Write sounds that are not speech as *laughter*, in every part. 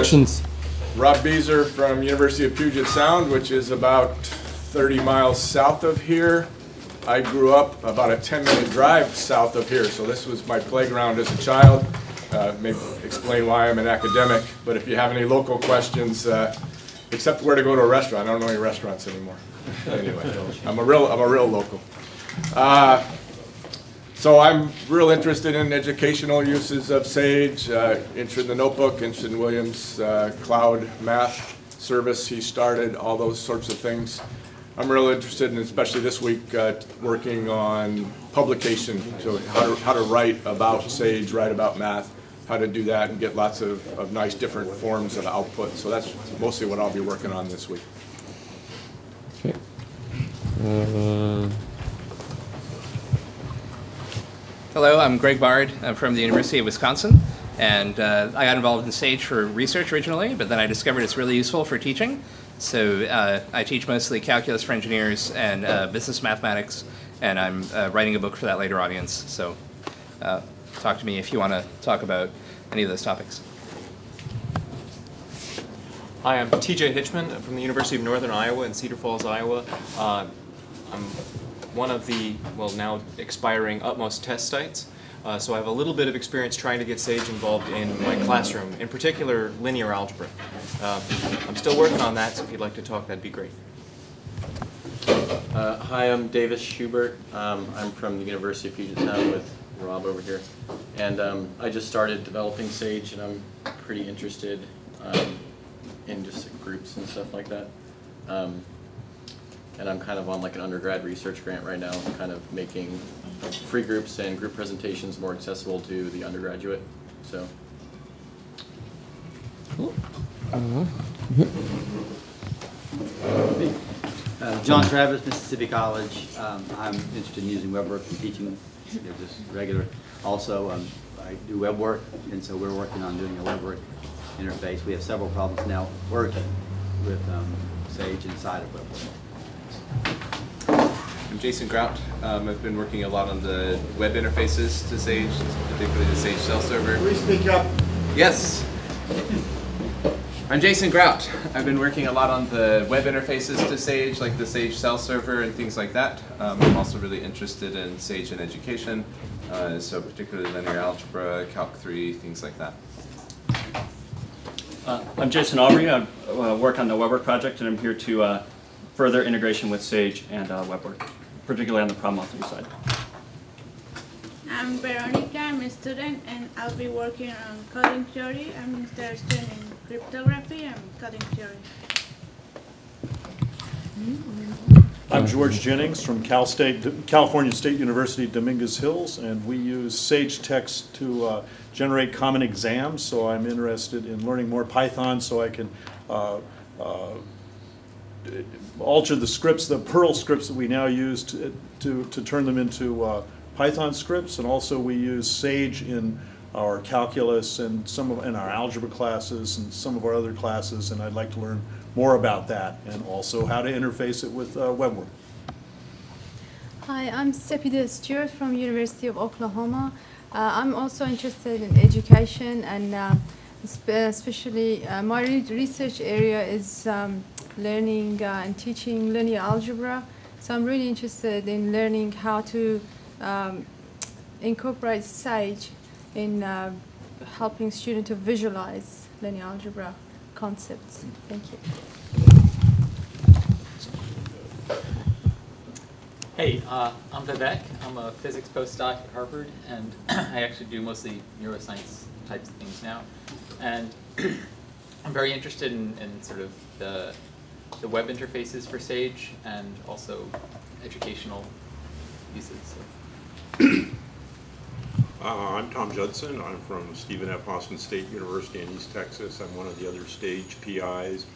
Instructions. Rob Beezer from University of Puget Sound, which is about 30 miles south of here. I grew up about a 10-minute drive south of here, so this was my playground as a child. Uh, Maybe explain why I'm an academic, but if you have any local questions, uh, except where to go to a restaurant, I don't know any restaurants anymore. Anyway, I'm a real, I'm a real local. Uh, so I'm real interested in educational uses of Sage, uh, interested in the notebook, interested in Williams' uh, cloud math service he started, all those sorts of things. I'm real interested in, especially this week, uh, working on publication, so how to, how to write about Sage, write about math, how to do that and get lots of, of nice different forms of output. So that's mostly what I'll be working on this week. Okay. Hello, I'm Greg Bard I'm from the University of Wisconsin, and uh, I got involved in Sage for research originally, but then I discovered it's really useful for teaching. So uh, I teach mostly calculus for engineers and uh, business mathematics, and I'm uh, writing a book for that later audience. So uh, talk to me if you want to talk about any of those topics. Hi, I'm TJ Hitchman I'm from the University of Northern Iowa in Cedar Falls, Iowa. Uh, I'm one of the, well, now expiring Utmost test sites. Uh, so I have a little bit of experience trying to get Sage involved in my classroom, in particular linear algebra. Uh, I'm still working on that, so if you'd like to talk, that'd be great. Uh, hi, I'm Davis Shurbert. Um, I'm from the University of Puget Sound with Rob over here. And um, I just started developing Sage and I'm pretty interested um, in just groups and stuff like that. And I'm kind of on like an undergrad research grant right now, kind of making free groups and group presentations more accessible to the undergraduate. So Uh, John Travis, Mississippi College. Um, I'm interested in using WebWork and teaching, you know, just regular. Also, um, I do web work, and so we're working on doing a WebWork interface. We have several problems now working with um, Sage inside of WebWork. I'm Jason Grout. Um, I've been working a lot on the web interfaces to Sage, particularly the Sage Cell server. Please speak up. Yes. I'm Jason Grout. I've been working a lot on the web interfaces to Sage, like the Sage Cell server and things like that. Um, I'm also really interested in Sage in education, uh, so particularly linear algebra, Calc 3, things like that. Uh, I'm Jason Aubrey. I uh, work on the WebWork project, and I'm here to uh, further integration with Sage and uh, WebWork, particularly on the problem authoring side. I'm Veronica, I'm a student and I'll be working on coding theory. I'm interested in cryptography and coding theory. I'm George Jennings from Cal State, California State University Dominguez Hills, and we use SageTeX to uh, generate common exams. So I'm interested in learning more Python so I can uh, uh, alter the scripts, the Perl scripts that we now use to, to, to turn them into uh, Python scripts. And also we use Sage in our calculus and some of, in our algebra classes and some of our other classes. And I'd like to learn more about that and also how to interface it with uh. Hi, I'm Sepideh Stewart from University of Oklahoma. Uh, I'm also interested in education and uh, especially uh, my re- research area is um, learning uh, and teaching linear algebra. So I'm really interested in learning how to um, incorporate SAGE in uh, helping students to visualize linear algebra concepts. Thank you. Hey, uh, I'm Vivek. I'm a physics postdoc at Harvard, and *clears throat* I actually do mostly neuroscience types of things now. And *clears throat* I'm very interested in, in sort of the, the web interfaces for Sage and also educational uses. So. Uh, I'm Tom Judson. I'm from Stephen F. Austin State University in East Texas. I'm one of the other stage PIs.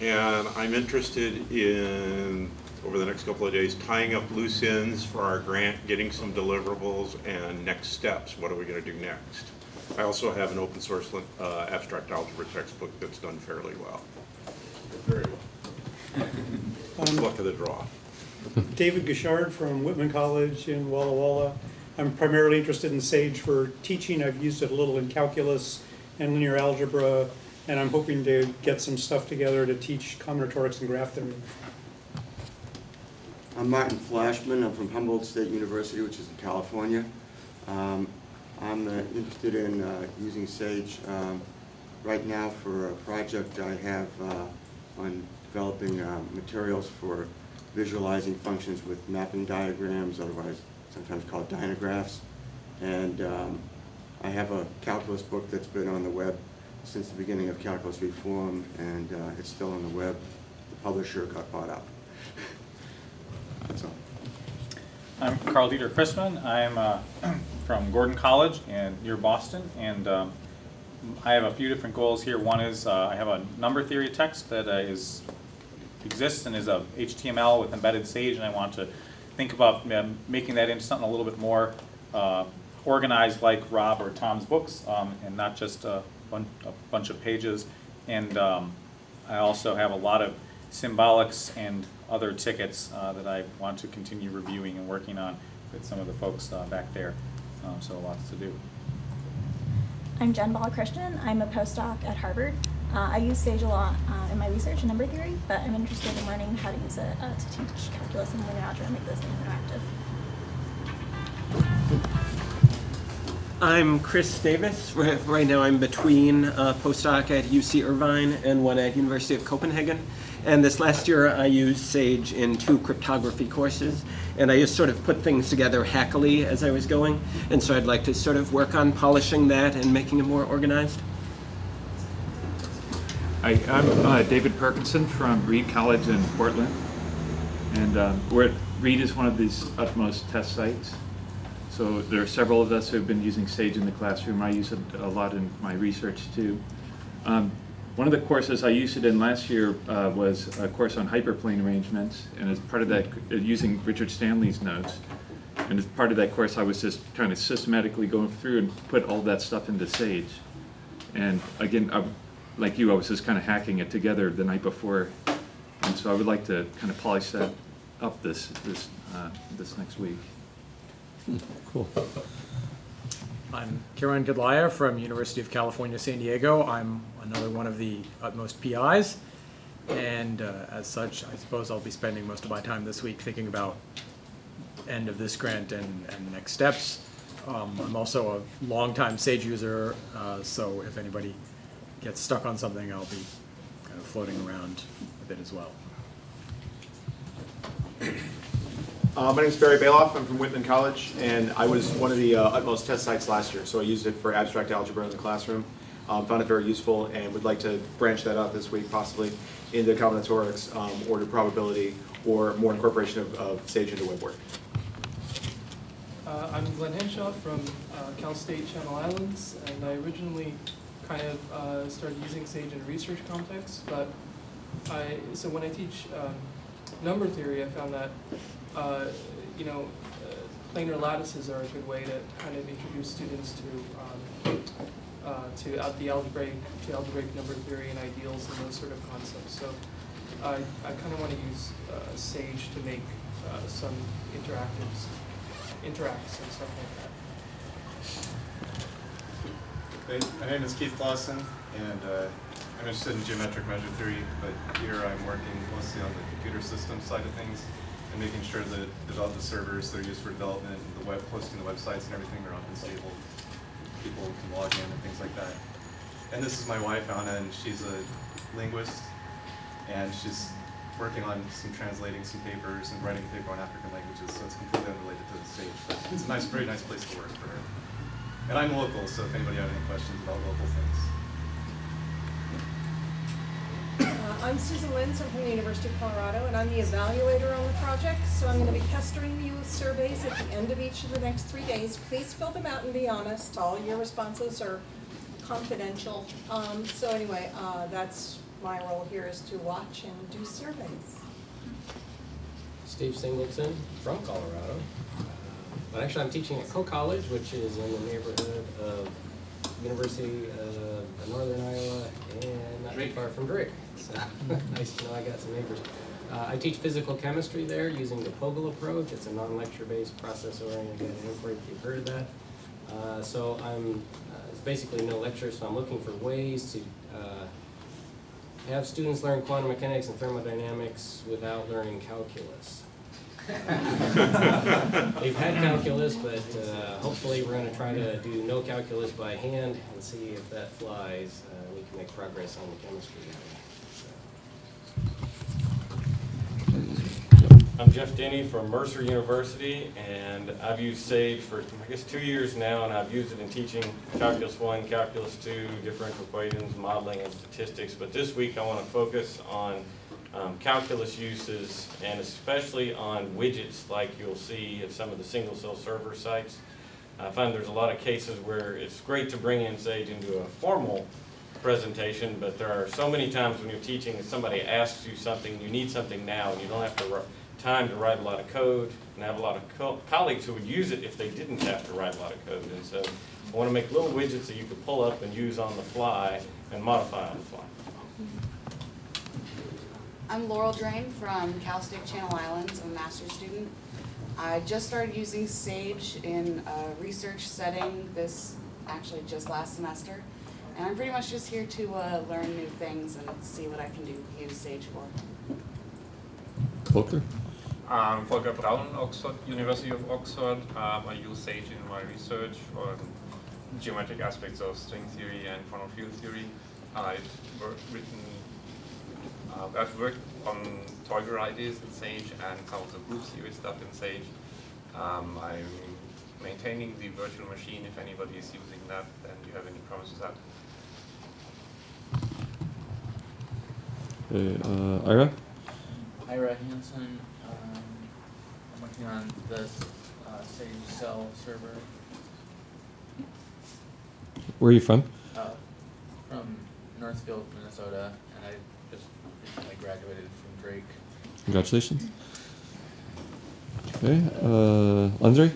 And I'm interested in, over the next couple of days, tying up loose ends for our grant, getting some deliverables, and next steps. What are we going to do next? I also have an open source uh, abstract algebra textbook that's done fairly well. Very well. Um, Luck of the draw. David Guichard from Whitman College in Walla Walla. I'm primarily interested in SAGE for teaching. I've used it a little in calculus and linear algebra and I'm hoping to get some stuff together to teach combinatorics and graph theory. I'm Martin Flashman. I'm from Humboldt State University, which is in California. Um, I'm uh, interested in uh, using Sage um, right now for a project I have uh, on developing uh, materials for visualizing functions with mapping diagrams, otherwise sometimes called dynagraphs. And um, I have a calculus book that's been on the web since the beginning of Calculus Reform, and uh, it's still on the web. The publisher got bought out. *laughs* That's all. I'm Karl Dieter Crisman. I'm uh, *clears throat* from Gordon College and near Boston, and um, I have a few different goals here. One is uh, I have a number theory text that uh, is exists and is a HTML with embedded Sage, and I want to think about making that into something a little bit more uh, organized, like Rob or Tom's books, um, and not just a, bun a bunch of pages. And um, I also have a lot of symbolics and other tickets uh, that I want to continue reviewing and working on with some of the folks uh, back there. Um, so lots to do. I'm Jen Balakrishnan. I'm a postdoc at Harvard. Uh, I use Sage a lot uh, in my research in number theory, but I'm interested in learning how to use it uh, to teach calculus and linear algebra and make those things interactive. I'm Chris Davis. Right right now I'm between a postdoc at UC Irvine and one at University of Copenhagen. And this last year I used Sage in two cryptography courses. And I just sort of put things together hackily as I was going. And so I'd like to sort of work on polishing that and making it more organized. Hi, I'm uh, David Perkinson from Reed College in Portland. And uh, we're at, Reed is one of these utmost test sites. So there are several of us who have been using Sage in the classroom. I use it a lot in my research too. Um, one of the courses I used it in last year uh, was a course on hyperplane arrangements, and as part of that, uh, using Richard Stanley's notes. And as part of that course, I was just kind of systematically going through and put all that stuff into Sage. And again, I, like you, I was just kind of hacking it together the night before, and so I would like to kind of polish that up this this uh, this next week. Cool. I'm Kiran Kedlaya from University of California, San Diego. I'm another one of the Utmost PIs. And uh, as such, I suppose I'll be spending most of my time this week thinking about end of this grant and, and next steps. Um, I'm also a longtime Sage user, uh, so if anybody gets stuck on something, I'll be kind of floating around a bit as well. Uh, my name is Barry Balof. I'm from Whitman College, and I was one of the uh, Utmost test sites last year, so I used it for abstract algebra in the classroom. Um, found it very useful and would like to branch that out this week, possibly into combinatorics, um, to probability, or more incorporation of, of Sage into web work. Uh, I'm Glenn Henshaw from uh, Cal State Channel Islands, and I originally kind of uh, started using Sage in a research context, but I, so when I teach um, number theory, I found that, uh, you know, uh, planar lattices are a good way to kind of introduce students to, um, uh, to al- the algebraic, to algebraic number theory and ideals and those sort of concepts. So I, I kind of want to use uh, Sage to make uh, some interactives, interacts and stuff like that. My name is Keith Clawson, and uh, I'm interested in geometric measure theory, but here I'm working mostly on the computer system side of things and making sure that develop the servers that are used for development, the web, hosting the websites and everything are open stable. People can log in and things like that. And this is my wife, Anna, and she's a linguist, and she's working on some translating some papers and writing a paper on African languages, so it's completely unrelated to the stage. But it's a nice, very nice place to work for her. And I'm local, so if anybody has any questions about local things. Uh, I'm Susan Lins, I'm from the University of Colorado, and I'm the evaluator on the project. So I'm going to be pestering you with surveys at the end of each of the next three days. Please fill them out and be honest. All your responses are confidential. Um, so anyway, uh, that's my role here is to watch and do surveys. Steve Singleton from Colorado. But actually, I'm teaching at Coe College, which is in the neighborhood of University of Northern Iowa and not too far from Drake. So *laughs* nice to know I got some neighbors. Uh, I teach physical chemistry there using the POGIL approach. It's a non-lecture based process-oriented inquiry, if you've heard of that. Uh, so I'm, uh, it's basically no lecture, so I'm looking for ways to uh, have students learn quantum mechanics and thermodynamics without learning calculus. *laughs* They've had calculus, but uh, hopefully we're going to try to do no calculus by hand and see if that flies. Uh, we can make progress on the chemistry. I'm Jeff Denny from Mercer University, and I've used SAGE for, I guess, two years now, and I've used it in teaching Calculus 1, Calculus 2, differential equations, modeling, and statistics. But this week, I want to focus on um, calculus uses, and especially on widgets like you'll see at some of the single-cell server sites. I find there's a lot of cases where it's great to bring in SAGE into a formal presentation, but there are so many times when you're teaching and somebody asks you something, you need something now, and you don't have to time to write a lot of code, and have a lot of co colleagues who would use it if they didn't have to write a lot of code. And so I want to make little widgets that you can pull up and use on the fly and modify on the fly. I'm Laurel Drain from Cal State Channel Islands. I'm a master's student. I just started using Sage in a research setting this, actually just last semester. And I'm pretty much just here to uh, learn new things and see what I can do use Sage for. Volker? I'm Volker Braun, Oxford, University of Oxford. Um, I use Sage in my research on geometric aspects of string theory and quantum field theory. I've written, uh, I've worked on toric varieties in Sage and some of the group series stuff in Sage. Um, I'm maintaining the virtual machine. If anybody is using that, then do you have any problems with that? Uh, Ira? Ira Hanson. Um, I'm working on the uh, Sage Cell server. Where are you from? Uh, from Northfield, Minnesota, and I just recently graduated from Drake. Congratulations. Okay, uh, Andre?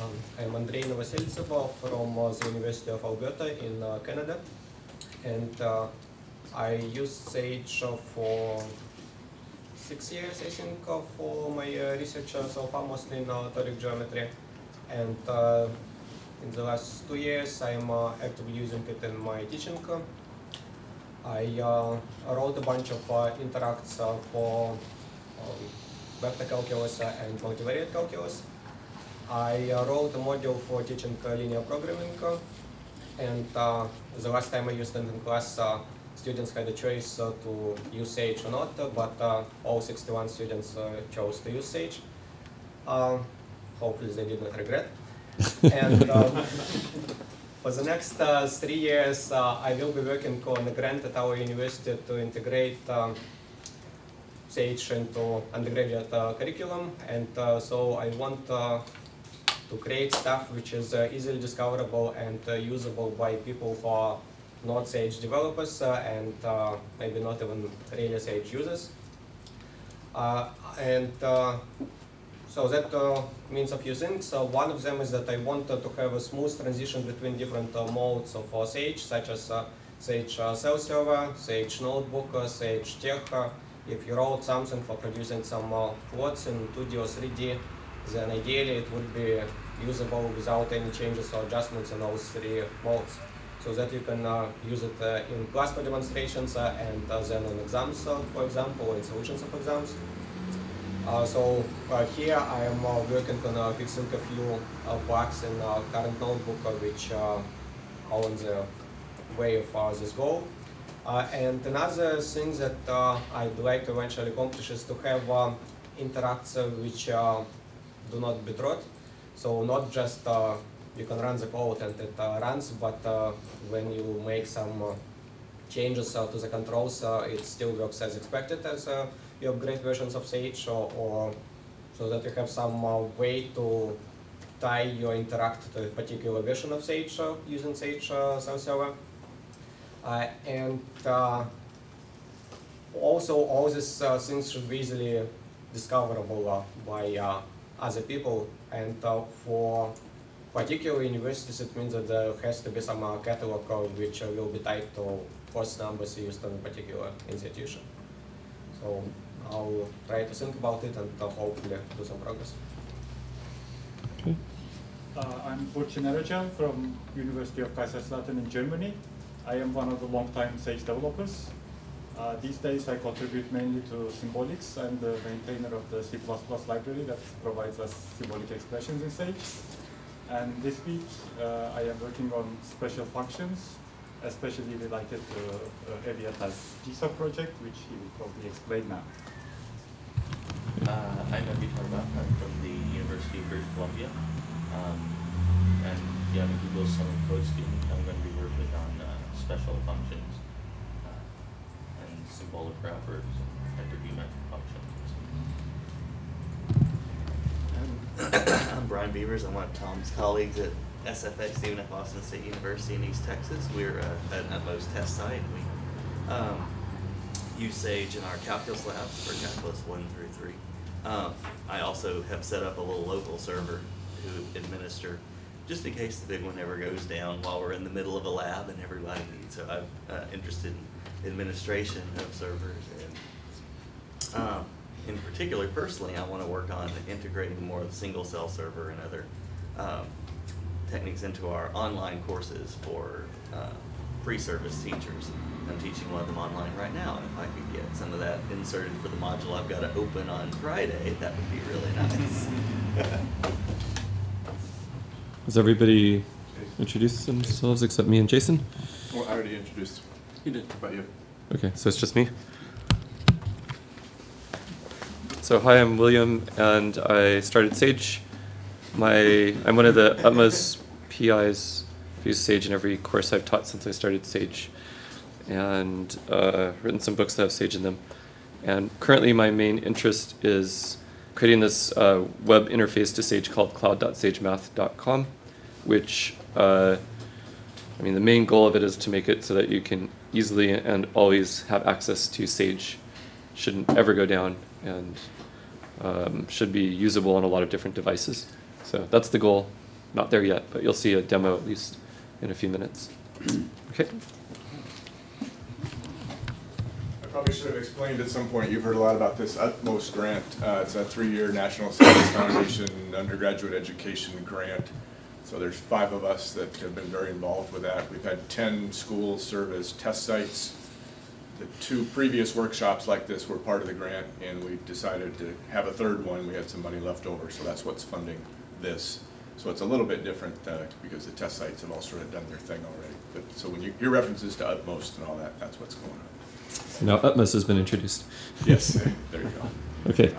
Um, I'm Andrei Novoseltseva from uh, the University of Alberta in uh, Canada, and uh, I use Sage for six years, I think, uh, for my uh, research so far, mostly in toric geometry. And in the last two years, I'm actively using it in my teaching. I wrote a bunch of interacts for um, vector calculus and multivariate calculus. I wrote a module for teaching linear programming, and the last time I used it in class, students had a choice uh, to use Sage or not, but uh, all 61 students uh, chose to use Sage. Hopefully they didn't regret. *laughs* and um, for the next uh, three years, uh, I will be working on a grant at our university to integrate um, Sage into undergraduate uh, curriculum. And so I want to create stuff which is easily discoverable and usable by people who are not Sage developers uh, and uh, maybe not even really Sage users. Uh, and so that uh, means a few things. So one of them is that I wanted to have a smooth transition between different uh, modes of uh, Sage, such as Sage Cell Server, Sage Notebook, SageTeX. if you wrote something for producing some plots in 2D or 3D, then ideally it would be usable without any changes or adjustments in those three modes so that you can uh, use it uh, in plasma demonstrations uh, and then in exams, for example, or in solutions of exams. Uh, so uh, here I am uh, working on fixing a few bugs in current notebook which are in the way of this goal. Uh, and another thing that uh, I'd like to eventually accomplish is to have uh, interacts which do not bitrot. So not just you can run the code and it uh, runs, but uh, when you make some uh, changes to the controls, it still works as expected as you upgrade versions of Sage, or, or so that you have some way to tie your interact to a particular version of Sage using Sage uh, Server. and also all these uh, things should be easily discoverable uh, by uh, other people and for particular universities, it means that there has to be some uh, catalog code which uh, will be tied to course numbers used in a particular institution. So I'll try to think about it and hopefully do some progress. Okay. Uh, I'm Burçin Eröcal from University of Kaiserslautern in Germany. I am one of the long-time Sage developers. Uh, these days I contribute mainly to symbolics. I'm the maintainer of the C++ library that provides us symbolic expressions in Sage. And this week uh, I am working on special functions, especially related to uh, Eviatar's GSOC project, which he will probably explain now. Uh, I'm Eviatar Bach. I'm from the University of British Columbia. Um, and yeah, I'm a Google Summer Code student. I'm going to be working on uh, special functions uh, and symbolic wrappers and hypergeometric functions. *coughs* I'm Brian Beavers. I'm one of Tom's colleagues at SFX, Stephen F. Austin State University in East Texas. We're uh, at Utmost Test Site. We um, use Sage in our calculus labs for calculus 1 through 3. Um, I also have set up a little local server to administer just in case the big one ever goes down while we're in the middle of a lab and everybody needs. So I'm uh, interested in administration of servers and um, in particular, personally, I want to work on integrating more of the single cell server and other um, techniques into our online courses for uh, pre-service teachers. I'm teaching one of them online right now, and if I could get some of that inserted for the module I've got to open on Friday, that would be really nice. *laughs* Has everybody introduced themselves except me and Jason? Well, I already introduced. You did. How about you? Okay, so it's just me. So hi, I'm William, and I started Sage. My I'm one of the Utmost PIs. I've used Sage in every course I've taught since I started Sage, and uh, written some books that have Sage in them. And currently, my main interest is creating this uh, web interface to Sage called cloud.sagemath.com, which uh, I mean, the main goal of it is to make it so that you can easily and always have access to Sage. Shouldn't ever go down and um, should be usable on a lot of different devices. So that's the goal. Not there yet, but you'll see a demo at least in a few minutes. Okay. I probably should have explained at some point, you've heard a lot about this Utmost grant. Uh, it's a three-year National Science Foundation undergraduate education grant. So there's five of us that have been very involved with that. We've had 10 schools serve as test sites. The two previous workshops like this were part of the grant, and we decided to have a third one. We had some money left over, so that's what's funding this. So it's a little bit different uh, because the test sites have all sort of done their thing already. But, so when you hear references to Utmost and all that, that's what's going on. Now Utmost has been introduced. Yes, *laughs* there you go. Okay.